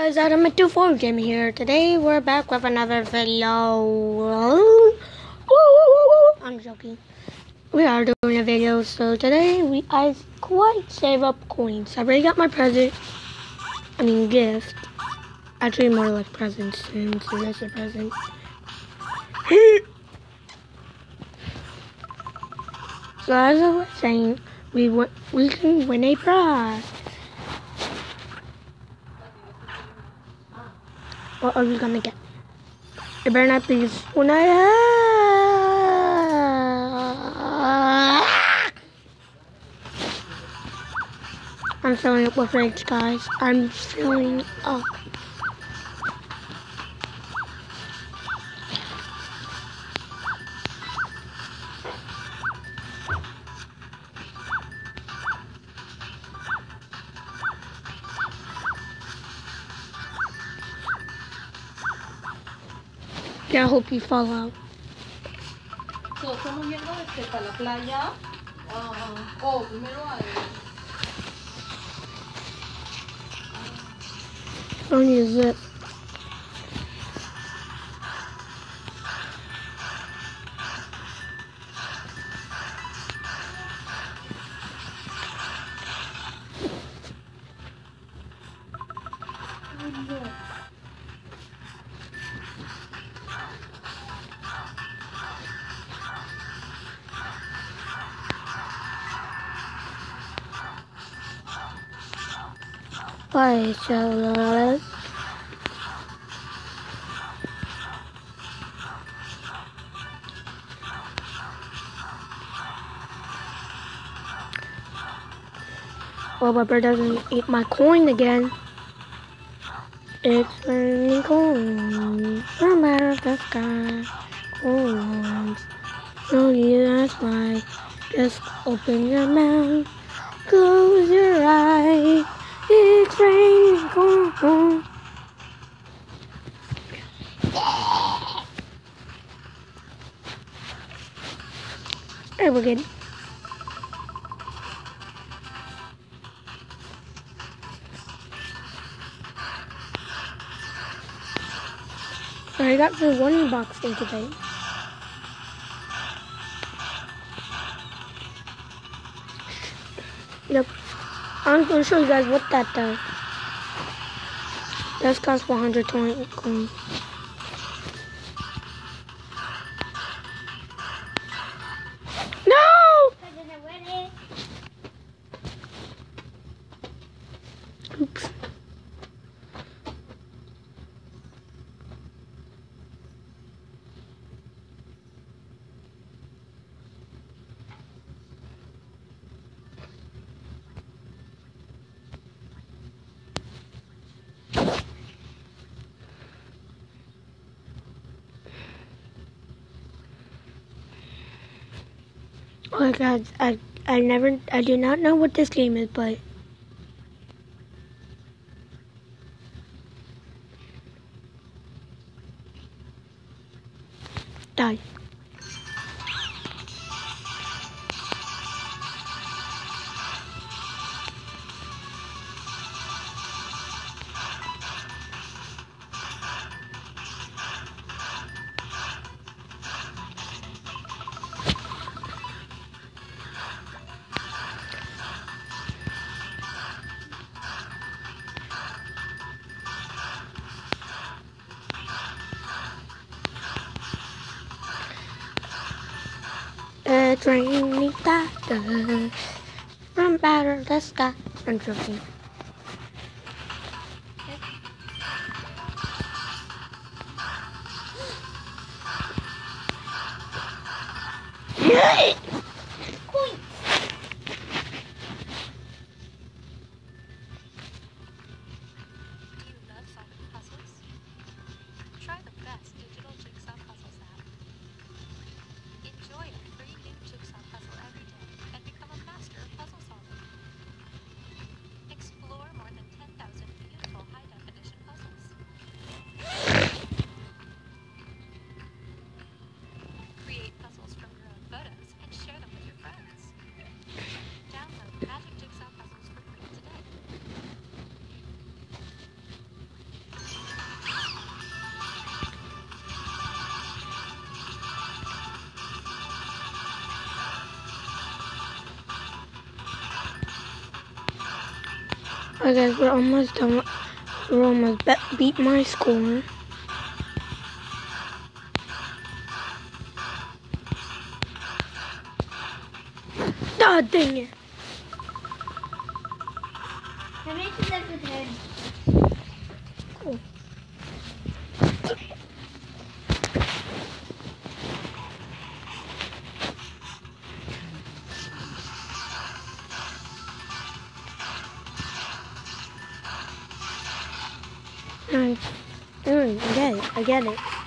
guys, Adam at 24 Jim here. Today we're back with another video. I'm joking. We are doing a video, so today we I quite save up coins. I already got my present. I mean gift. Actually more like presents since is a present. so as I was saying, we we can win a prize. What are we gonna get? It better not be when I. I'm filling up with rage, guys. I'm filling up. Yeah, I hope you fall out. So, estamos yendo este, para la playa. Ah, oh, primero al. Don't use it. Well, my bird doesn't eat my coin again. It's raining coins, no matter the sky. Coins, no to ask why. Just open your mouth, close your eyes. It's raining coins. Alright, we're good. I got the one box thing today. I'm gonna show you guys what that does. That's cost 120 coins. Oh my god, I I never I do not know what this game is, but Raining thunder from batter the sky. I'm joking. I guess we're almost done. We're almost be- beat my score. Ah, dang it. Is left with him? I get it.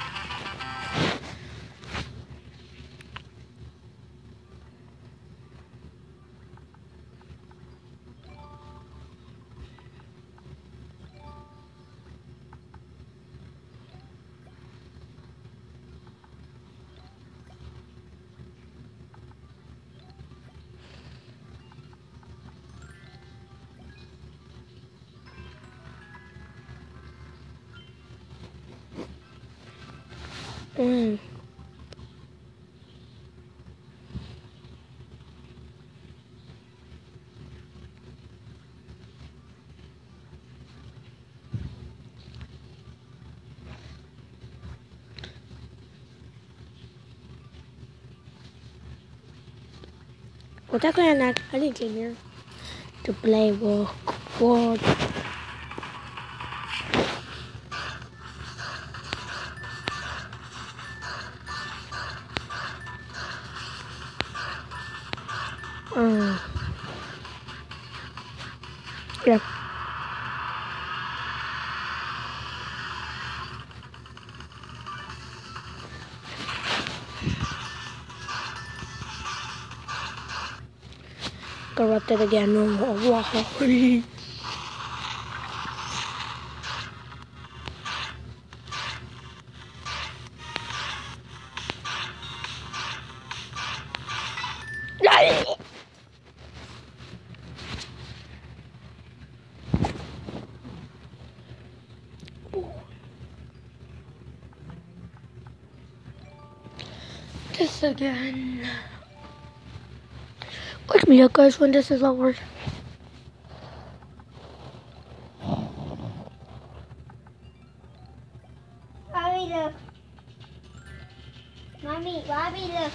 Mm. Chắc là là cái gì chị nhá To play world world Corrupted again. Oh, wow. This again. Wake me up, guys, when this is over. Bobby, look. Mommy, Bobby, look.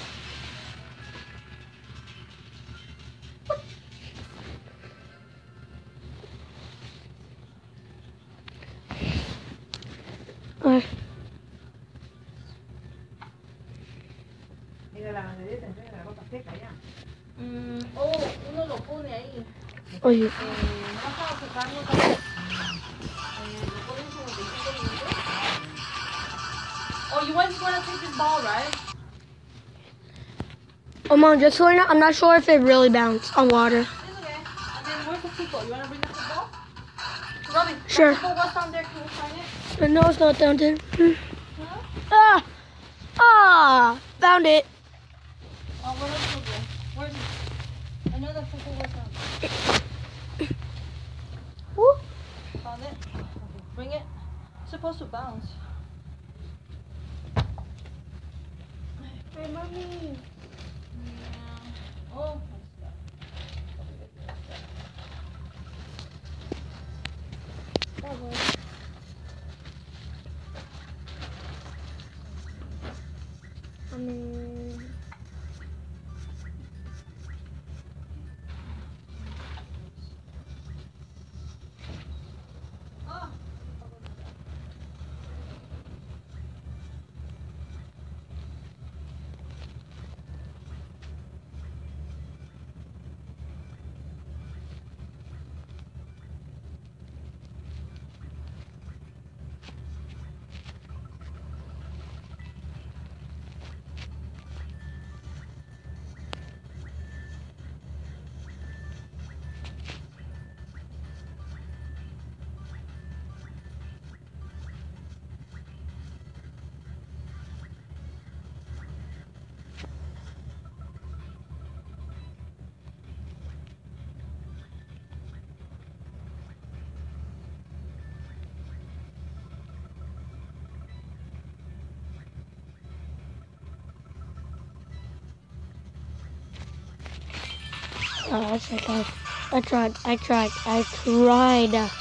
Minutos. Oh, you want to take this ball, right? oh, mom, just so I know, I'm not sure if it really bounced on water. It's okay. And then where's the football? You want to bring the football? Robin, Sure. football was down there. Can you find it? But no, it's not down there. Hmm. Huh? Ah! Ah! Found it. Oh, where's the football? Where's it? I know the football was down there. Woo. Found it? Okay, bring it. It's supposed to bounce. Hey, mommy. Oh, that's. I tried. I tried. I tried.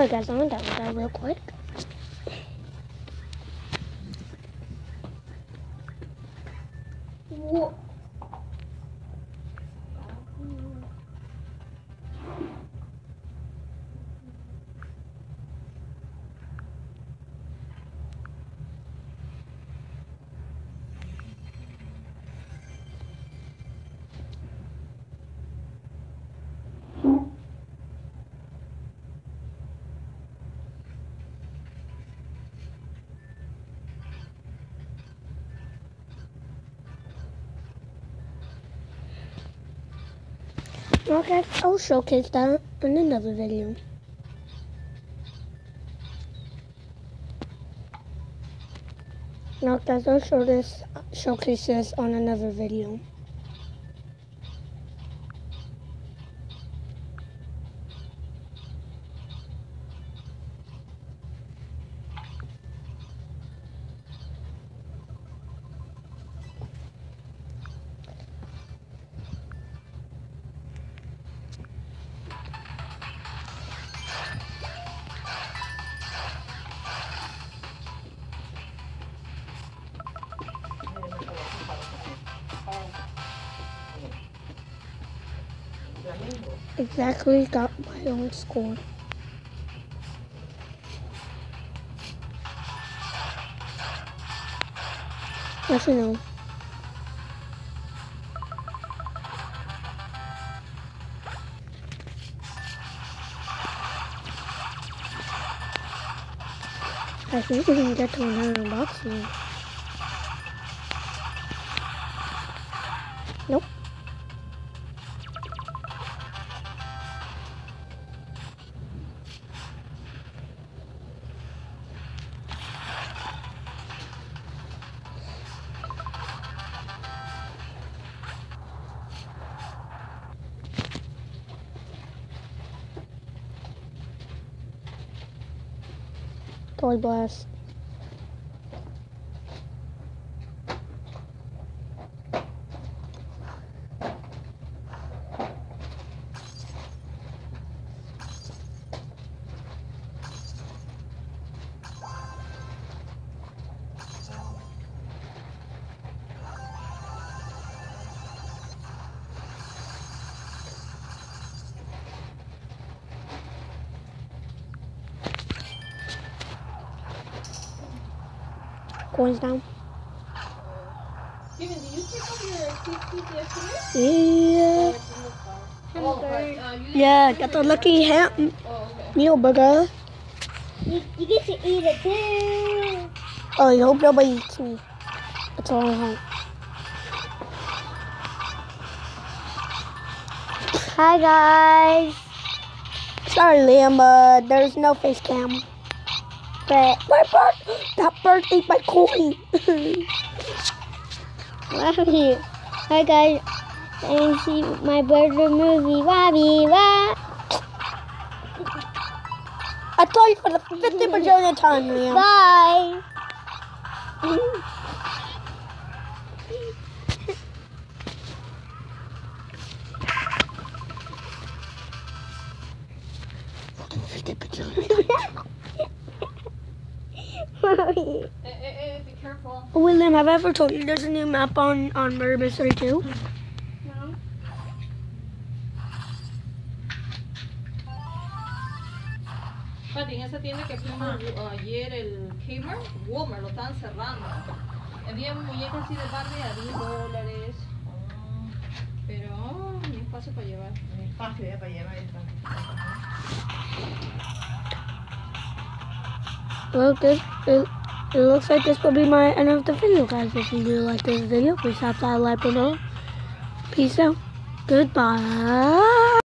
Alright guys, I'm gonna download that real quick. Whoa. Okay, I'll showcase that in another video. Guys, I'll show this showcase this on another video. Exactly got my own score. Actually, no. I think we can get to 100 bucks Toy Blast. Coins down. Steven, did you take your yesterday? Yeah. Oh, but, uh, Yeah, got the lucky ham Oh, okay. meal burger. You, you get to eat it too. Oh, I hope nobody eats me. That's all I hope. Hi guys. Sorry, Liam, but there's no face cam. My bird, that bird ate my coin. Wobby. Hi guys. And see my birthday movie. Wobby. Wah. I told you for the 50 bajillion time, Liam. Bye. careful. William, have I ever told you there's a new map on, on Murder Mystery 2? No. Pati, en esa tienda que fuimos uh, ayer, el Kmart, Walmart, lo estaban cerrando. Había muñecas así de Barbie a 10 dólares. Pero, oh, mis espacio para llevar. Un espacio ya para llevar esto. Well, this it, it looks like this will be my end of the video, guys. If you do like this video, please have that like below. Peace out. Goodbye.